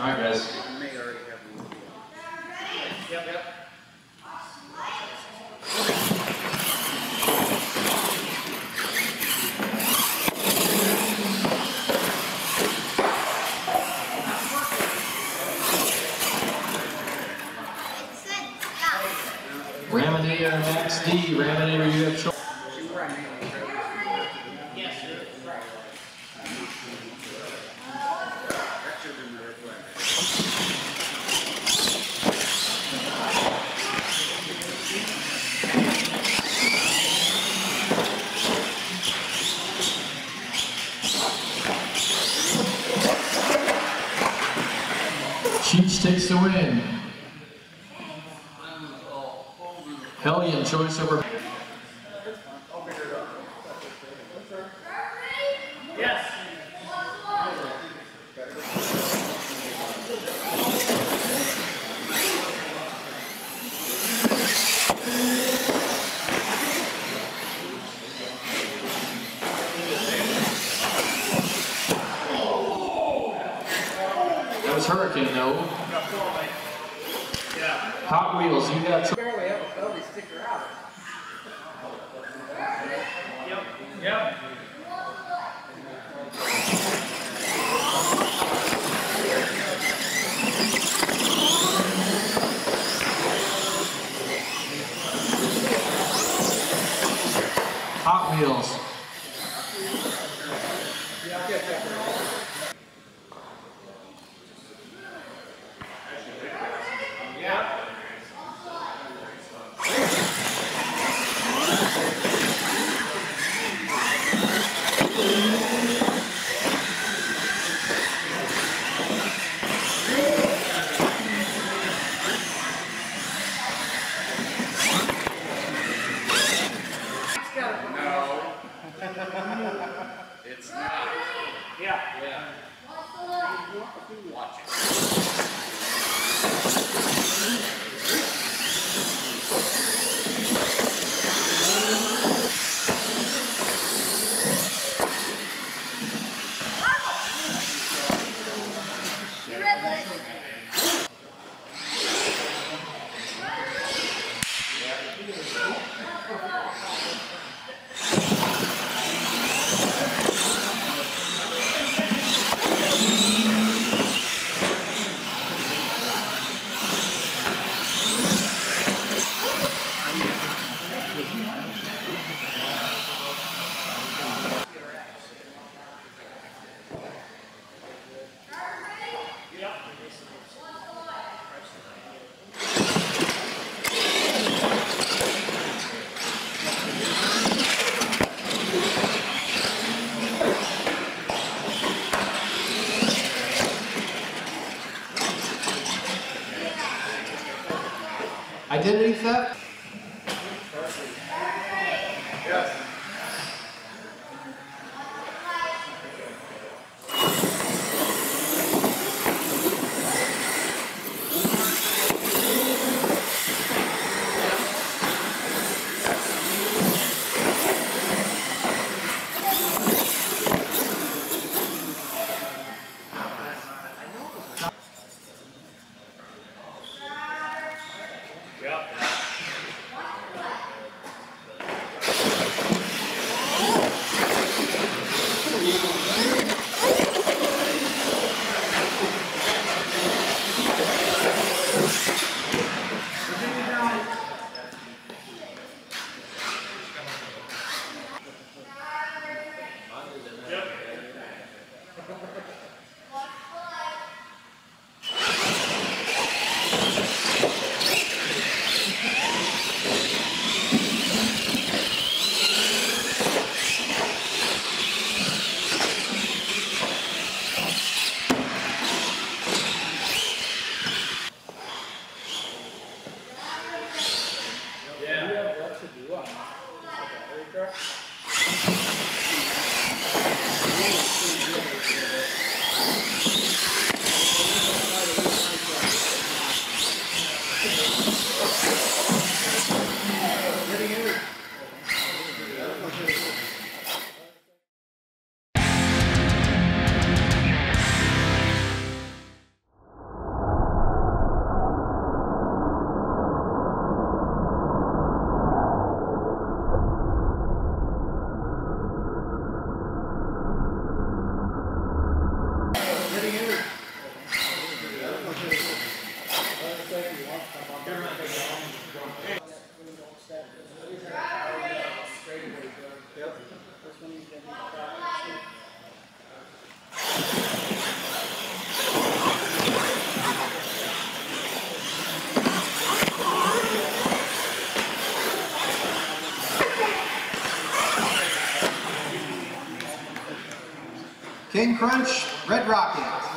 All right, guys. win. Hellion choice over. angles. You got some Pin Crunch, Red Rocket.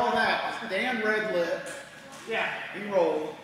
all that. Dan Redlip. Yeah. He rolled.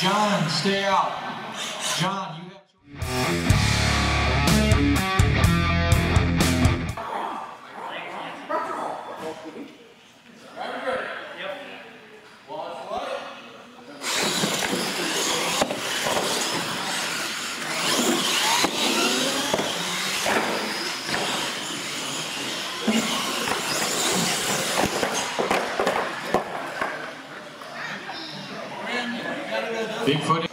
John, stay out. John, Bigfoot.